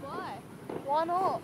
Why? Why not?